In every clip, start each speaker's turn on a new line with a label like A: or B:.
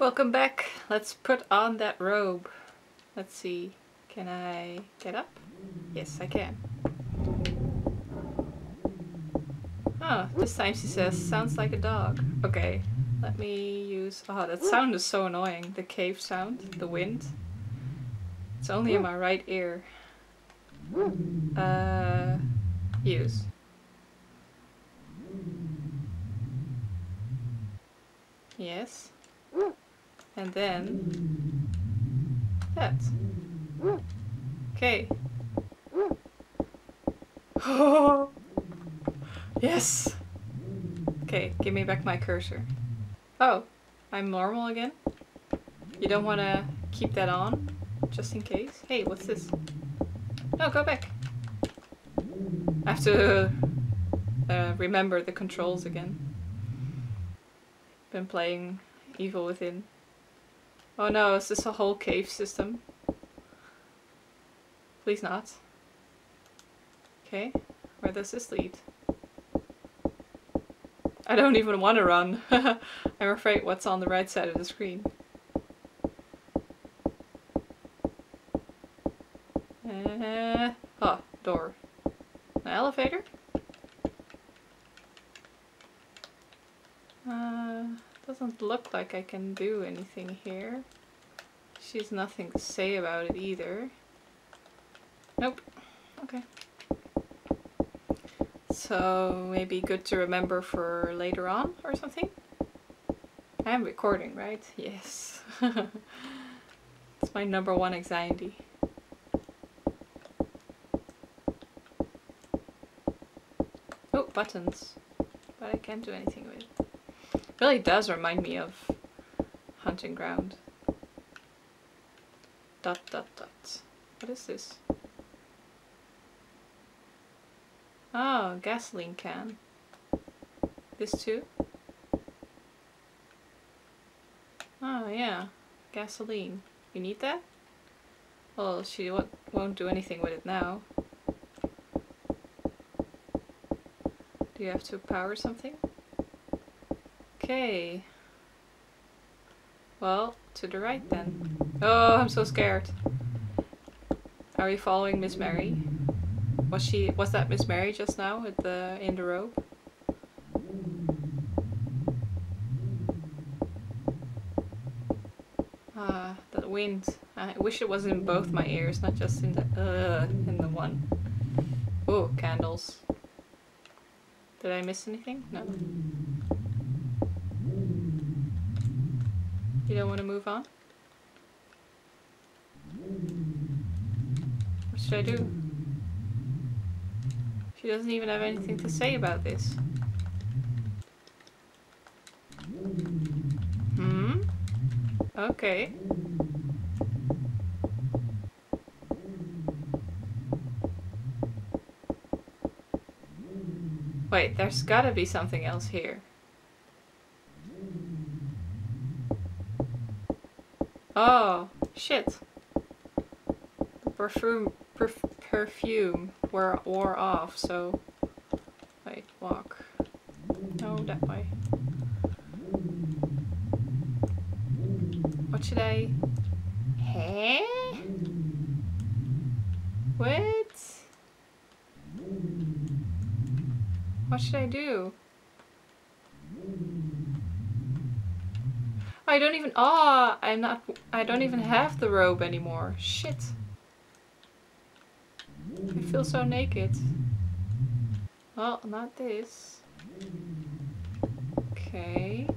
A: Welcome back. Let's put on that robe. Let's see. Can I get up? Yes, I can. Oh, this time she says, sounds like a dog. Okay, let me use... Oh, that sound is so annoying. The cave sound, the wind. It's only in my right ear. Uh, use. Yes. And then that. Okay. yes. Okay, give me back my cursor. Oh, I'm normal again? You don't want to keep that on? Just in case? Hey, what's this? No, go back. I have to uh, remember the controls again. Been playing Evil Within. Oh no, is this a whole cave system? Please not. Okay, where does this lead? I don't even want to run. I'm afraid what's on the right side of the screen. Uh, oh, door. An elevator? Uh, doesn't look like I can do anything here. She has nothing to say about it either. Nope. Okay. So maybe good to remember for later on or something? I am recording, right? Yes. it's my number one anxiety. Oh, buttons. But I can't do anything with it. Really does remind me of Haunting Ground. Dot dot dot. What is this? Oh, gasoline can. This too? Oh yeah, gasoline. You need that? Well, she won't do anything with it now. Do you have to power something? Okay. Well, to the right then. Oh, I'm so scared. Are we following Miss Mary? Was she was that Miss Mary just now with the in the robe? Ah, that wind. I wish it was in both my ears, not just in the uh in the one. Oh, candles. Did I miss anything? No. You don't want to move on? What should I do? She doesn't even have anything to say about this. Hmm? Okay. Wait, there's gotta be something else here. Oh, shit. The perfume, perf perfume wore, wore off, so... Wait, walk. No, that way. What should I... Huh? What? What should I do? I don't even- ah, oh, I'm not- I don't even have the robe anymore. Shit. I feel so naked. Well, not this. Okay.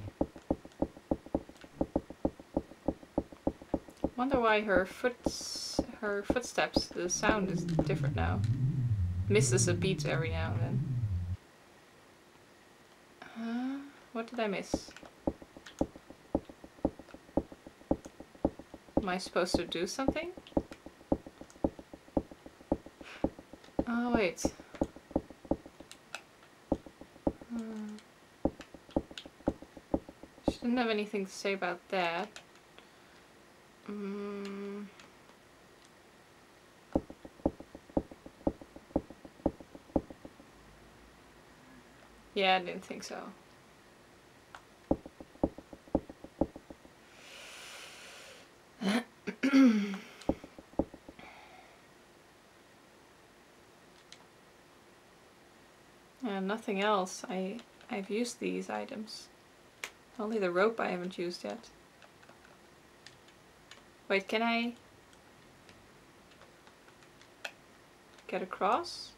A: Wonder why her her footsteps, the sound is different now. Misses a beat every now and then. Uh, what did I miss? Am I supposed to do something? Oh, wait. Hmm. She didn't have anything to say about that. Mm. Yeah, I didn't think so. and nothing else. I I've used these items. Only the rope I haven't used yet. Wait, can I get across?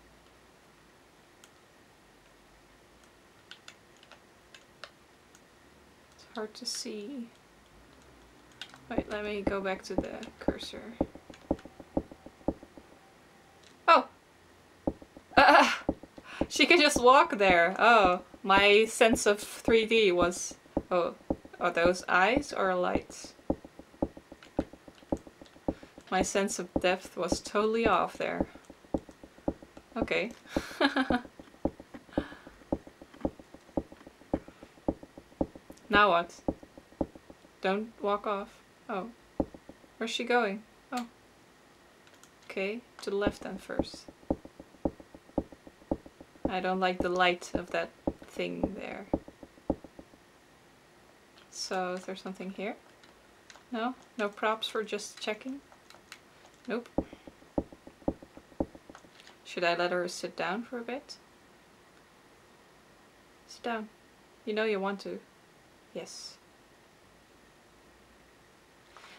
A: It's hard to see. Wait, let me go back to the cursor. Oh! Uh, she can just walk there. Oh, my sense of 3D was... Oh, are those eyes or lights? My sense of depth was totally off there. Okay. now what? Don't walk off. Oh. Where's she going? Oh. Okay, to the left then first. I don't like the light of that thing there. So, is there something here? No? No props for just checking? Nope. Should I let her sit down for a bit? Sit down. You know you want to. Yes.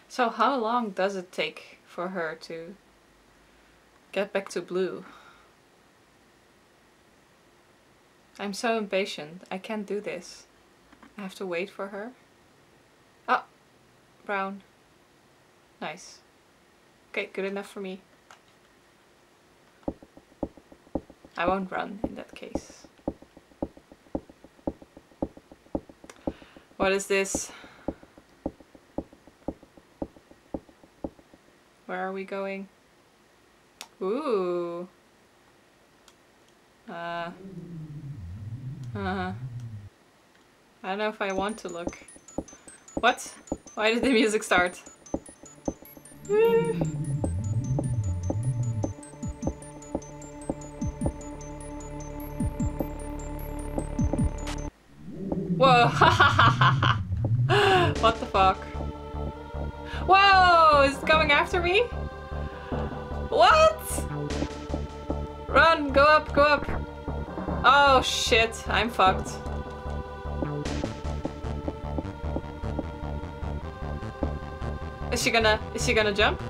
A: So how long does it take for her to get back to blue? I'm so impatient. I can't do this. I have to wait for her. Ah, Brown. Nice. Okay, good enough for me. I won't run in that case. What is this? Where are we going? Ooh. Uh. Uh. I don't know if I want to look. What? Why did the music start? Whoa! what the fuck? Whoa! Is it coming after me? What? Run! Go up! Go up! Oh shit! I'm fucked. Is she gonna... Is she gonna jump?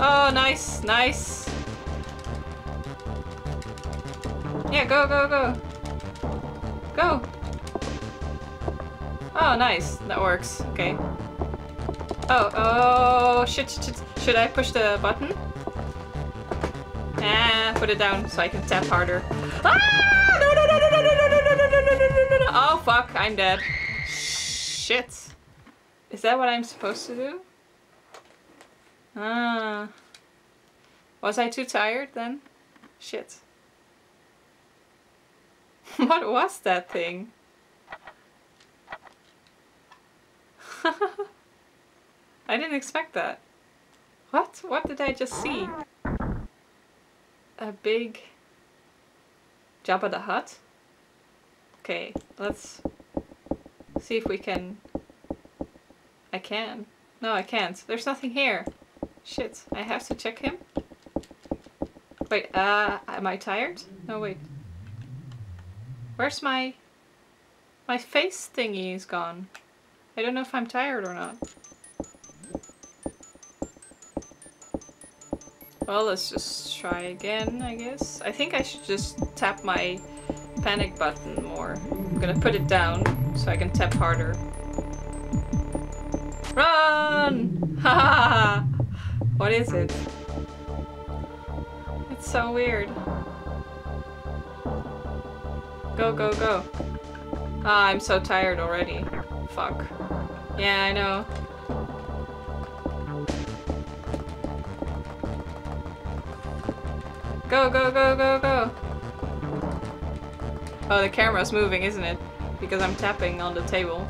A: Oh, nice! Nice! Yeah, go, go, go! Go! Oh, nice. That works. Okay. Oh, oh, shit, shit, Should I push the button? Ah, put it down so I can tap harder. Ah! No, no, no, no, no, no, no, no, no, no, no, no, no, Oh, fuck, I'm dead. Shit. Is that what I'm supposed to do? Ah. Was I too tired then? Shit. what was that thing? I didn't expect that. What? What did I just see? A big Jabba the Hutt? Okay, let's see if we can... I can. No, I can't. There's nothing here. Shit, I have to check him? Wait, uh, am I tired? No, wait. Where's my... My face thingy is gone. I don't know if I'm tired or not. Well, let's just try again, I guess. I think I should just tap my panic button more. I'm gonna put it down so I can tap harder. Run! Ha What is it? It's so weird. Go, go, go. Ah, I'm so tired already. Fuck. Yeah, I know. Go, go, go, go, go! Oh, the camera's moving, isn't it? Because I'm tapping on the table.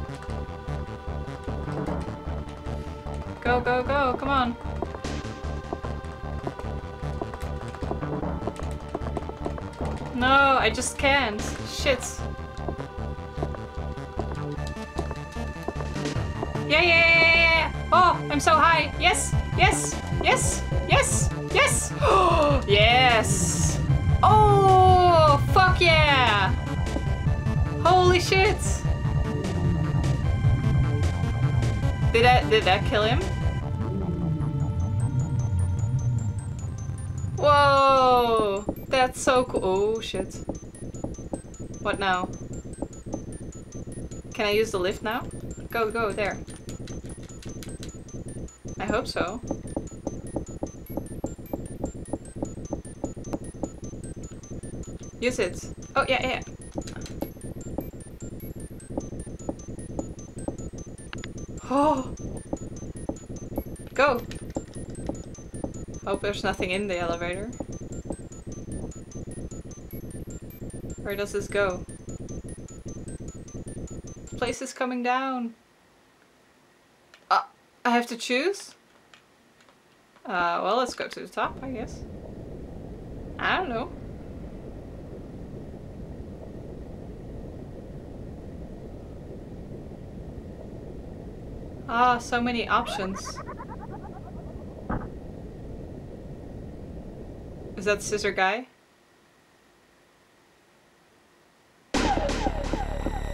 A: Go, go, go, come on! No, I just can't. Shit. Yeah, yeah, yeah, yeah! Oh, I'm so high. Yes, yes, yes, yes, yes. yes. Oh, fuck yeah. Holy shit. Did that, did that kill him? Whoa, that's so cool. Oh shit. What now? Can I use the lift now? Go, go, there. I hope so. Use it. Oh, yeah, yeah. Oh! Go! Hope there's nothing in the elevator. Where does this go? Place is coming down. Uh, I have to choose? Uh, well, let's go to the top, I guess. I don't know. Ah, so many options. Is that scissor guy?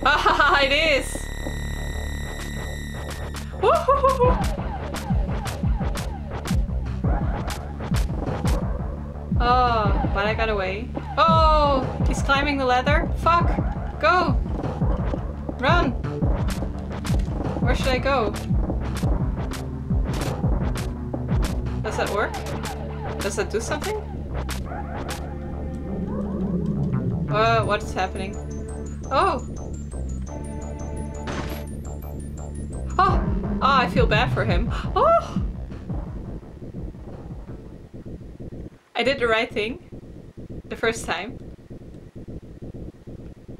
A: Ah, it is! Oh, but I got away. Oh, he's climbing the ladder. Fuck! Go! Run! Where should I go? Does that work? Does that do something? Uh, what is happening? Oh! Oh! Oh, I feel bad for him. Oh! I did the right thing. The first time.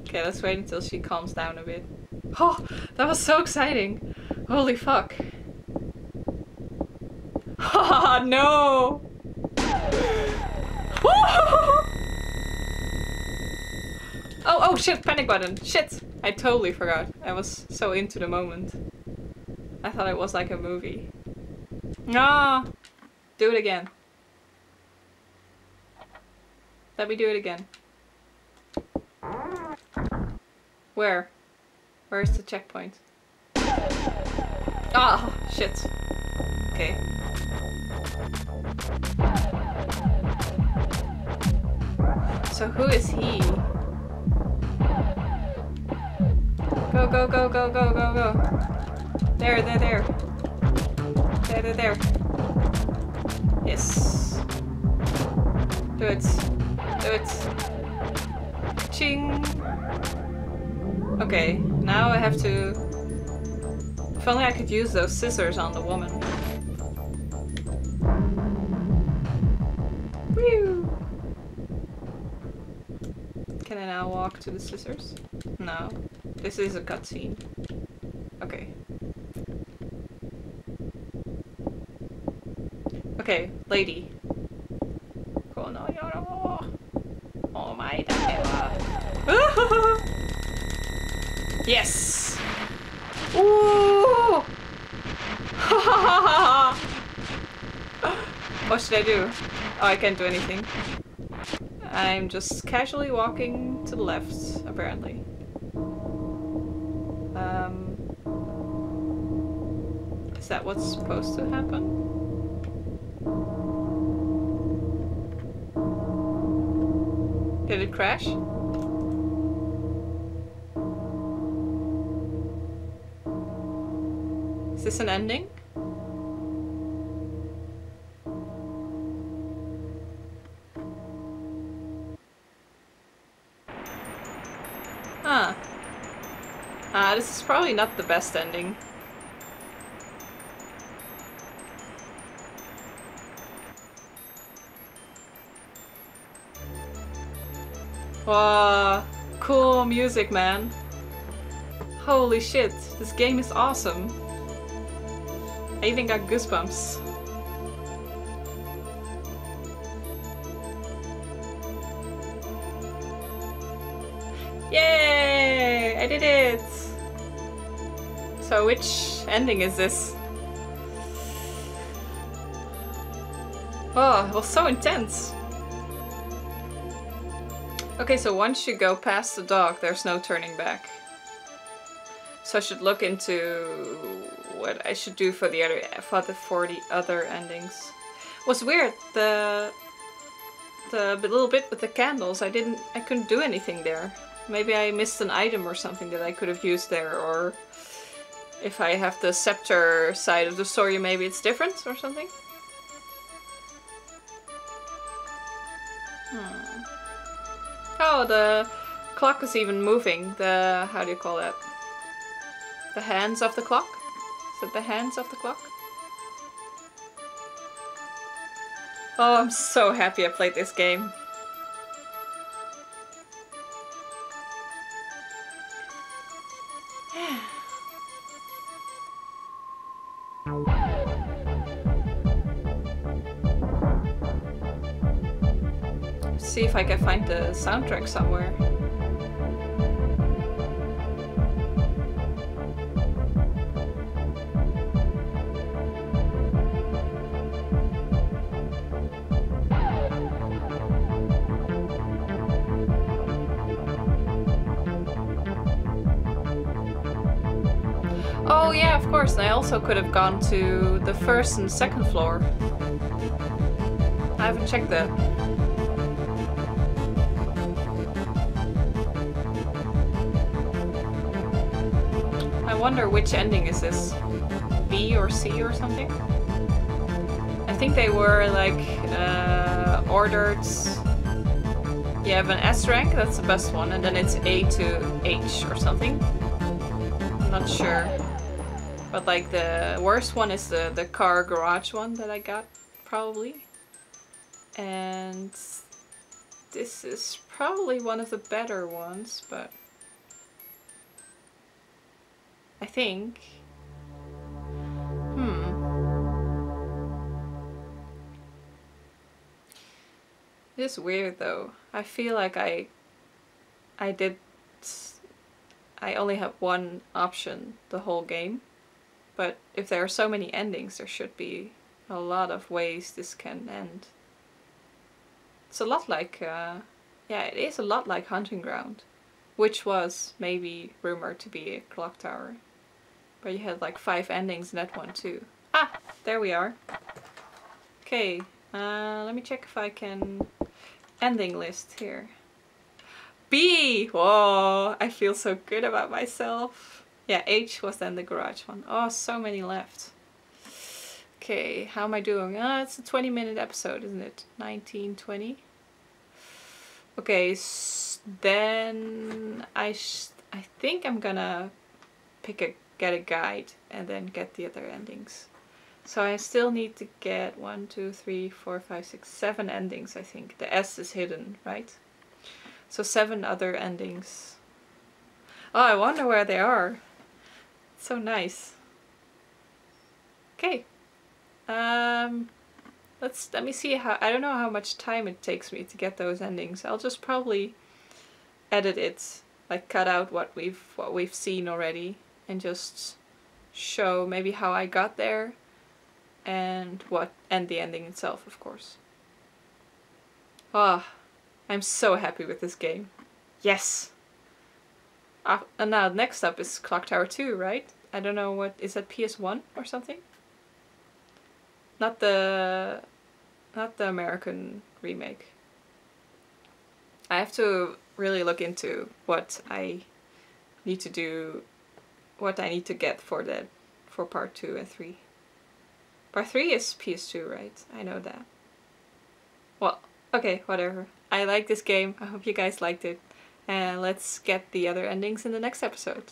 A: Okay, let's wait until she calms down a bit. Oh, that was so exciting. Holy fuck. Ah, no! oh, oh shit, panic button. Shit! I totally forgot. I was so into the moment. I thought it was like a movie. Ah! Do it again. Let me do it again. Where? Where's the checkpoint? Ah, shit. Okay. So who is he? Go, go, go, go, go, go, go. There, there, there. There, there, there. Yes. Do it. Do it. Ching. Okay, now I have to... If only I could use those scissors on the woman. Whew. Can I now walk to the scissors? No. This is a cutscene. Okay. Okay, lady. Yes! Ooh! what should I do? Oh, I can't do anything. I'm just casually walking to the left, apparently. Um, is that what's supposed to happen? Did it crash? This an ending? Huh. Ah, this is probably not the best ending. Wow, cool music, man. Holy shit, this game is awesome. I even got goosebumps. Yay! I did it! So which ending is this? Oh, it was so intense! Okay, so once you go past the dog, there's no turning back. So I should look into what I should do for the other for the for the other endings. It was weird the the little bit with the candles. I didn't I couldn't do anything there. Maybe I missed an item or something that I could have used there, or if I have the scepter side of the story, maybe it's different or something. Hmm. Oh, the clock is even moving. The, how do you call that? The hands of the clock? Is it the hands of the clock? Oh, I'm so happy I played this game. See if I can find the soundtrack somewhere. Oh yeah, of course, and I also could have gone to the first and second floor. I haven't checked that. I wonder which ending is this? B or C or something? I think they were like uh, ordered. You have an S rank, that's the best one, and then it's A to H or something. I'm not sure. But like the worst one is the, the car garage one that I got, probably. And this is probably one of the better ones, but I think. Hmm. It is weird though. I feel like I I did I only have one option the whole game. But if there are so many endings, there should be a lot of ways this can end. It's a lot like, uh, yeah, it is a lot like Haunting Ground, which was maybe rumored to be a clock tower. But you had like five endings in that one too. Ah, there we are. Okay, uh, let me check if I can ending list here. B! Whoa, I feel so good about myself. Yeah, H was then the garage one. Oh, so many left. Okay, how am I doing? Ah, it's a 20 minute episode, isn't it? 19, 20? Okay, then I I think I'm gonna pick a get a guide and then get the other endings. So I still need to get one, two, three, four, five, six, seven endings, I think. The S is hidden, right? So seven other endings. Oh, I wonder where they are. So nice. Okay. Um, let's let me see how I don't know how much time it takes me to get those endings. I'll just probably edit it, like cut out what we've what we've seen already, and just show maybe how I got there, and what and the ending itself, of course. Ah, oh, I'm so happy with this game. Yes. Uh, and now next up is Clock Tower 2, right? I don't know what, is that PS1 or something? Not the, not the American remake. I have to really look into what I need to do, what I need to get for that, for part 2 and 3. Part 3 is PS2, right? I know that. Well, okay, whatever. I like this game. I hope you guys liked it. And let's get the other endings in the next episode.